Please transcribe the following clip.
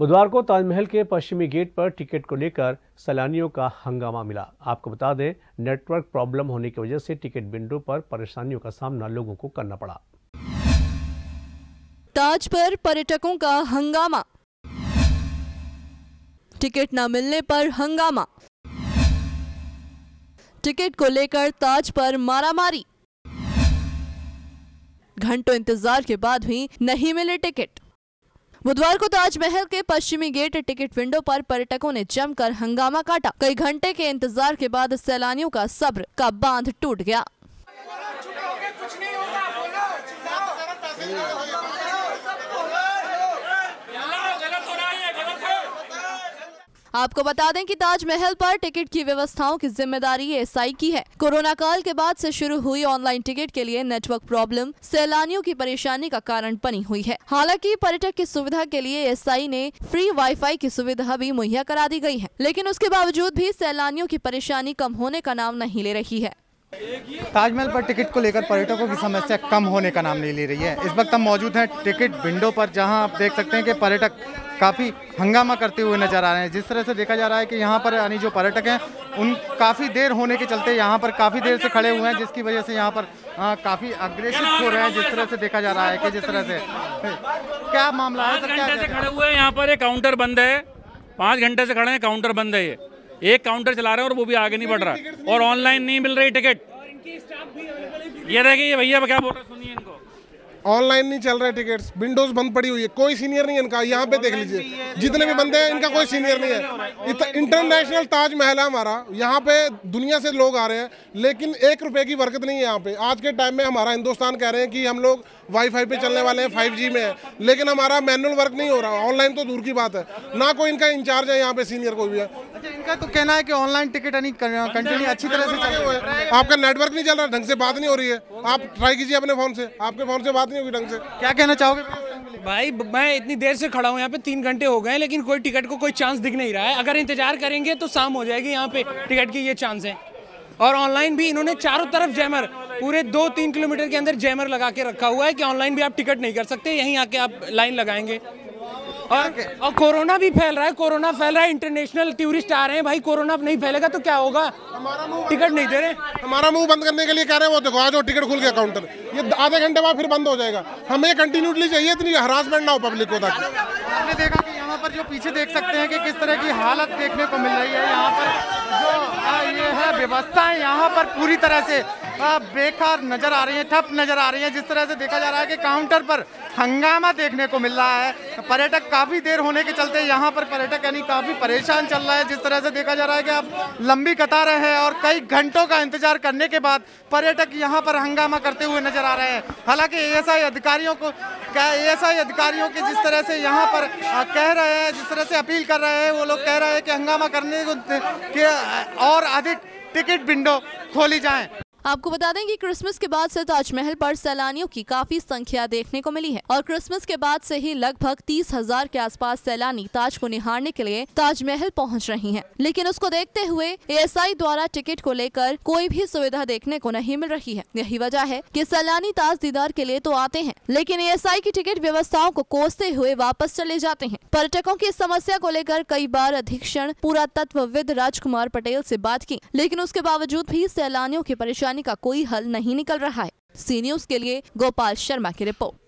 बुधवार को ताजमहल के पश्चिमी गेट पर टिकट को लेकर सैलानियों का हंगामा मिला। आपको बता दें, नेटवर्क प्रॉब्लम होने की वजह से टिकट विंडो पर परेशानियों का सामना लोगों को करना पड़ा। ताज पर पर्यटकों का हंगामा। टिकट न मिलने पर हंगामा। टिकट को लेकर ताज पर मारामारी। घंटों इंतज़ार के बाद भी नहीं मिले टिकट। बुधवार को ताजमहल के पश्चिमी गेट टिकट विंडो पर पर्यटकों ने जमकर हंगामा काटा। कई घंटे के इंतज़ार के बाद सैलानियों का सब्र का बाँध टूट गया। आपको बता दें कि ताजमहल पर टिकट की व्यवस्थाओं की ज़िम्मेदारी एसआई की है। कोरोना काल के बाद से शुरू हुई ऑनलाइन टिकट के लिए नेटवर्क प्रॉब्लम, सैलानियों की परेशानी का कारण बनी हुई है। हालाँकि पर्यटक की सुविधा के लिए एसआई ने फ्री वाईफाई की सुविधा भी मुहैया करा दी गई है, लेकिन उसके बावजूद भी सैलानियों की परेशानी कम होने का नाम नहीं ले रही है। ताजमहल पर टिकट को लेकर पर्यटकों की समस्या कम होने का नाम नहीं ले रही है। इस वक्त हम मौजूद हैं टिकट विंडो पर जहाँ आप देख सकते हैं कि पर्यटक काफ़ी हंगामा करते हुए नज़र आ रहे हैं। जिस तरह से देखा जा रहा है कि यहाँ पर यानी जो पर्यटक हैं उन काफ़ी देर होने के चलते यहाँ पर काफ़ी देर से खड़े हुए हैं जिसकी वजह से यहाँ पर काफ़ी अग्रेसिव हो रहे हैं। जिस तरह से देखा जा रहा है कि जिस तरह से क्या मामला है? सर क्या खड़े हुए हैं यहाँ पर एक काउंटर बंद है। पाँच घंटे से खड़े हैं काउंटर बंद है ये। एक काउंटर चला रहे हैं और वो भी आगे नहीं बढ़ रहा। और ऑनलाइन नहीं मिल रही टिकट ये देखिए भैया क्या बोल रहे सुनिए इनको। ऑनलाइन नहीं चल रहे टिकट्स विंडोज़ बंद पड़ी हुई है। कोई सीनियर नहीं है इनका। यहाँ पे देख लीजिए। जितने भी बंदे हैं इनका कोई सीनियर नहीं है। इंटरनेशनल ताजमहल है हमारा। यहाँ पे दुनिया से लोग आ रहे हैं। लेकिन एक रुपए की बरकत नहीं है यहाँ पे। आज के टाइम में हमारा हिंदुस्तान कह रहे हैं कि हम लोग वाईफाई पे चलने वाले हैं फाइव में है। लेकिन हमारा मैनुअल वर्क नहीं हो रहा। ऑनलाइन तो दूर की बात है। ना कोई इनका इंचार्ज है यहाँ पे सीनियर कोई भी है। अच्छा इनका तो कहना है कि ऑनलाइन टिकट कंटिन्यू अच्छी तरह से चल रहा है। आपका नेटवर्क नहीं चल रहा ढंग से बात नहीं हो रही है। आप ट्राई कीजिए अपने फ़ोन से। आपके फ़ोन से बात नहीं होगी ढंग से। क्या कहना चाहोगे? भाई मैं इतनी देर से खड़ा हूँ यहाँ पे तीन घंटे हो गए लेकिन कोई टिकट को कोई चांस दिख नहीं रहा है। अगर इंतज़ार करेंगे तो शाम हो जाएगी यहाँ पे टिकट की ये चांस है। और ऑनलाइन भी इन्होंने चारों तरफ़ जैमर पूरे दो तीन किलोमीटर के अंदर जैमर लगा के रखा हुआ है कि ऑनलाइन भी आप टिकट नहीं कर सकते यहीं आके आप लाइन लगाएँगे। और और कोरोना भी फैल रहा है कोरोना फैल रहा है इंटरनेशनल टूरिस्ट आ रहे हैं भाई कोरोना नहीं फैलेगा तो क्या होगा? टिकट नहीं दे रहे। हमारा मुँह बंद करने के लिए कह रहे हैं वो देखो आज वो टिकट खुल गया काउंटर ये आधे घंटे बाद फिर बंद हो जाएगा। हमें कंटिन्यूटली चाहिए इतनी हरासमेंट ना हो पब्लिक को ताकि। आपने देखा कि यहाँ पर जो पीछे देख सकते हैं कि किस तरह की हालत देखने को मिल रही है। यहाँ पर जो ये है व्यवस्था है यहाँ पर पूरी तरह से बेकार नज़र आ रही है, ठप नज़र आ रही है। जिस तरह से देखा जा रहा है कि काउंटर पर हंगामा देखने को मिल रहा है। पर्यटक काफ़ी देर होने के चलते यहाँ पर पर्यटक यानी काफ़ी परेशान चल रहा है। जिस तरह से देखा जा रहा है कि आप लंबी कतार है और कई घंटों का इंतज़ार करने के बाद पर्यटक यहाँ पर हंगामा करते हुए नज़र आ रहे हैं। हालाँकि एएसआई अधिकारियों को एएसआई अधिकारियों के जिस तरह से यहाँ पर कह रहे हैं, जिस तरह से अपील कर रहे हैं, वो लोग कह रहे हैं कि हंगामा करने को और अधिक टिकट विंडो खोली जाए। आपको बता दें कि क्रिसमस के बाद से ताजमहल पर सैलानियों की काफ़ी संख्या देखने को मिली है और क्रिसमस के बाद से ही लगभग तीस हज़ार के आसपास सैलानी ताज को निहारने के लिए ताजमहल पहुँच रही हैं। लेकिन उसको देखते हुए एएसआई द्वारा टिकट को लेकर कोई भी सुविधा देखने को नहीं मिल रही है यही वजह है की सैलानी ताज दीदार के लिए तो आते हैं, लेकिन एएसआई की टिकट व्यवस्थाओं को कोसते हुए वापस चले जाते हैं पर्यटकों की समस्या को लेकर कई बार अधीक्षण पूरा तत्वविद राजकुमार पटेल ऐसी बात की, लेकिन उसके बावजूद भी सैलानियों की परेशानी परेशानी का कोई हल नहीं निकल रहा है। सी न्यूज़ के लिए गोपाल शर्मा की रिपोर्ट।